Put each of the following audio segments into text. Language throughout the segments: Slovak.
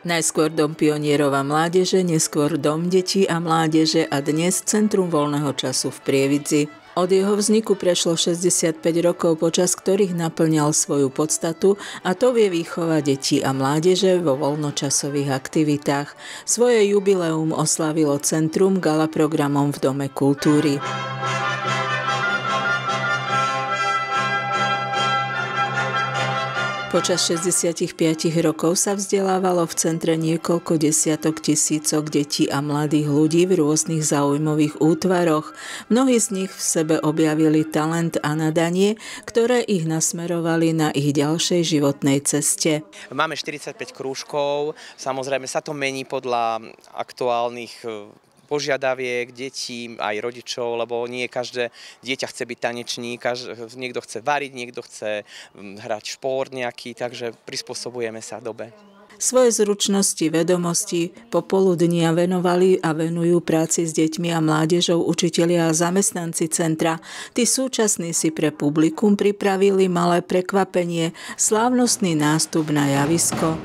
Najskôr Dom pionierov a mládeže, neskôr Dom detí a mládeže a dnes Centrum voľného času v Prievidzi. Od jeho vzniku prešlo 65 rokov, počas ktorých naplňal svoju podstatu a to vie výchova detí a mládeže vo voľnočasových aktivitách. Svoje jubileum oslavilo Centrum gala programom v Dome kultúry. Počas 65 rokov sa vzdelávalo v centre niekoľko desiatok tisícok detí a mladých ľudí v rôznych zaujímavých útvaroch. Mnohí z nich v sebe objavili talent a nadanie, ktoré ich nasmerovali na ich ďalšej životnej ceste. Máme 45 krúžkov, samozrejme sa to mení podľa aktuálnych požiadaviek detí, aj rodičov, lebo nie každé dieťa chce byť tanečník, niekto chce variť, niekto chce mm, hrať šport nejaký, takže prispôsobujeme sa dobe. Svoje zručnosti, vedomosti popoludnia venovali a venujú práci s deťmi a mládežou učitelia a zamestnanci centra. Tí súčasní si pre publikum pripravili malé prekvapenie, slávnostný nástup na javisko.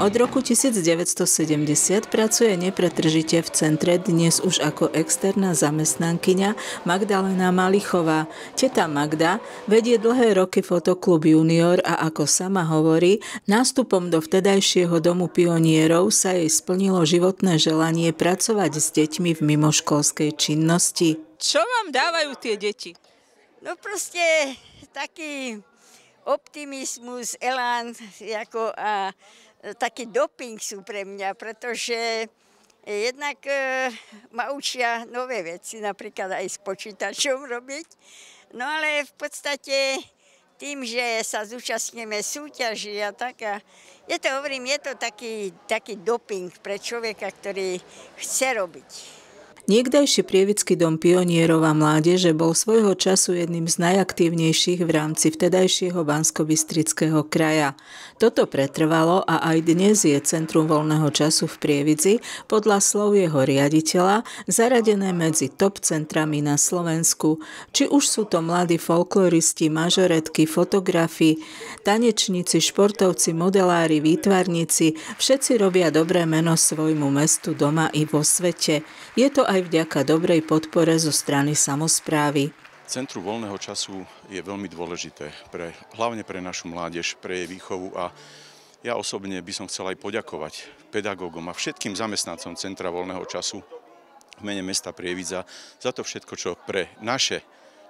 Od roku 1970 pracuje nepretržite v centre dnes už ako externá zamestnankyňa Magdalena Malichová. Teta Magda vedie dlhé roky fotoklub Junior a ako sama hovorí, nástupom do vtedajšieho domu pionierov sa jej splnilo životné želanie pracovať s deťmi v mimoškolskej činnosti. Čo vám dávajú tie deti? No proste taký optimizmus, elán ako a taký doping sú pre mňa, pretože jednak e, ma učia nové veci, napríklad aj s počítačom robiť. No ale v podstate tým, že sa zúčastníme súťaži a tak, a je to, hovorím, je to taký, taký doping pre človeka, ktorý chce robiť. Niekdajší prievický dom pionierov a mládeže bol svojho času jedným z najaktívnejších v rámci vtedajšieho bansko kraja. Toto pretrvalo a aj dnes je Centrum voľného času v Prievidzi podľa slov jeho riaditeľa zaradené medzi top centrami na Slovensku. Či už sú to mladí folkloristi, mažoretky, fotografi, tanečníci, športovci, modelári, výtvarníci, všetci robia dobré meno svojmu mestu doma i vo svete. Je to aj vďaka dobrej podpore zo strany samozprávy. Centrum voľného času je veľmi dôležité, pre, hlavne pre našu mládež, pre jej výchovu a ja osobne by som chcel aj poďakovať pedagógom a všetkým zamestnancom Centra voľného času v mene mesta Prievidza za to všetko, čo pre naše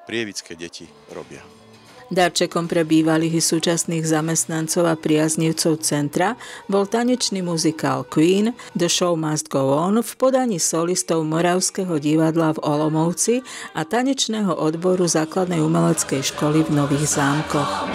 prievické deti robia. Darčekom pre bývalých i súčasných zamestnancov a priaznivcov centra bol tanečný muzikál Queen The Show Must Go On v podaní solistov Moravského divadla v Olomovci a tanečného odboru základnej umeleckej školy v Nových zámkoch.